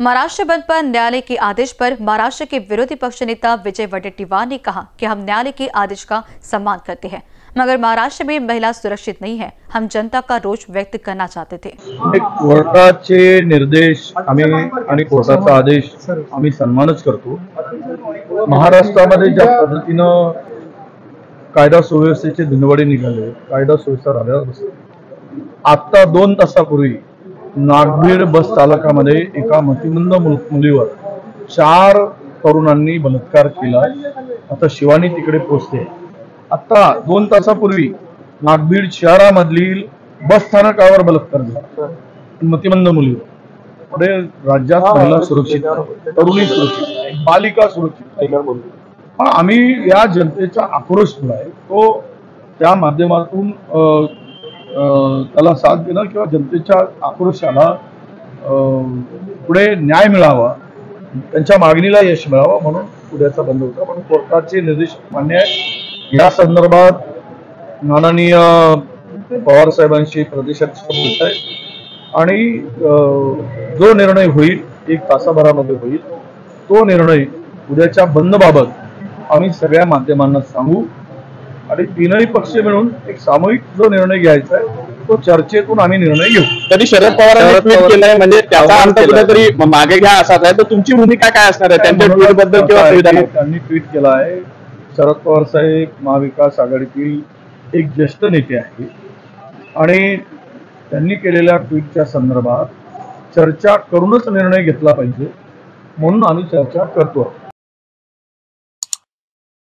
महाराष्ट्र बंद पर न्यायालय के आदेश पर महाराष्ट्र के विरोधी पक्ष नेता विजय वडेट्टीवार ने कहा कि हम न्यायालय के आदेश का सम्मान करते हैं, मगर महाराष्ट्र में महिला सुरक्षित नहीं है। हम जनता का रोष व्यक्त करना चाहते थे। कोर्टाचे निर्देश आम्ही आणि कोर्टाचा आदेश आम्ही सन्मानच करतो. महाराष्ट्रामध्ये ज्या पद्धतीनं कायदा सुव्यवस्थेचे धिंडवडे निघाले, कायदा सुव्यवस्था आत्ता दोन तासापूर्वी नागभीड बस चालकामध्ये एका मतिमंद मुल- मुलीवर चार तरुणांनी बलात्कार केला. आता शिवानी तिकडे पोहोचते. आता दोन तासापूर्वी नागभीड शहरामधील बस स्थानकावर बलात्कार झाला. मतिमंद मुलीवर. पुढे राज्यात महिला सुरक्षित तरुणी सुरक्षित बालिका सुरक्षित. पण आम्ही या जनतेचा आक्रोश जो आहे तो त्या माध्यमातून त्याला साथ देणं किंवा जनतेच्या आक्रोशाला पुढे न्याय मिळावा त्यांच्या मागणीला यश मिळावं म्हणून उद्याचा बंद होता. म्हणून कोर्टाचे निर्देश मान्य आहे या संदर्भात माननीय पवार साहेबांशी आहे आणि जो निर्णय होईल एक तासाभरामध्ये होईल तो निर्णय उद्याच्या बंदबाबत आम्ही सगळ्या माध्यमांना सांगू. आणि तीनही पक्ष मिळून एक सामूहिक जो निर्णय घ्यायचा आहे तो चर्चेतून आम्ही निर्णय घेऊ. तरी शरद पवार- म्हणजे त्याचा अर्थ. कुठेतरी मागे घ्या असाच आहे. तर तुमची भूमिका काय असणार आहे? त्यांच्या म्हणून ट्विटबद्दल किंवा? त्यांनी ट्विट केलं आहे. शरद पवार साहेब महाविकास आघाडीतील एक ज्येष्ठ नेते आहे आणि त्यांनी केलेल्या ट्विटच्या संदर्भात चर्चा करूनच निर्णय घेतला पाहिजे म्हणून आम्ही चर्चा करतो.